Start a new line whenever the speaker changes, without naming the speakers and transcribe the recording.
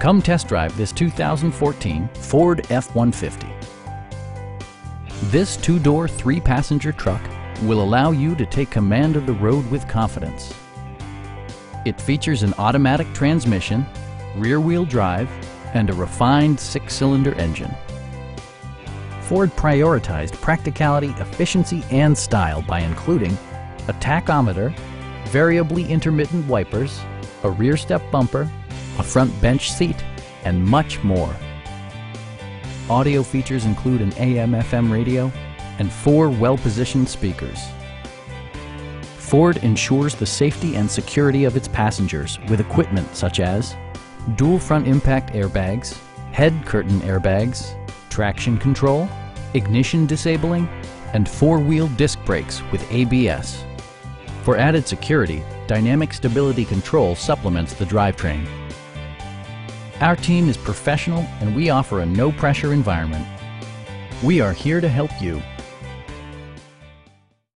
Come test drive this 2014 Ford F-150. This two-door, three-passenger truck will allow you to take command of the road with confidence. It features an automatic transmission, rear-wheel drive, and a refined six-cylinder engine. Ford prioritized practicality, efficiency, and style by including a tachometer, variably intermittent wipers, a rear step bumper, a front bench seat, and much more. Audio features include an AM-FM radio and four well-positioned speakers. Ford ensures the safety and security of its passengers with equipment such as dual front impact airbags, head curtain airbags, traction control, ignition disabling, and four-wheel disc brakes with ABS. For added security, Dynamic Stability Control supplements the drivetrain. Our team is professional and we offer a no-pressure environment. We are here to help you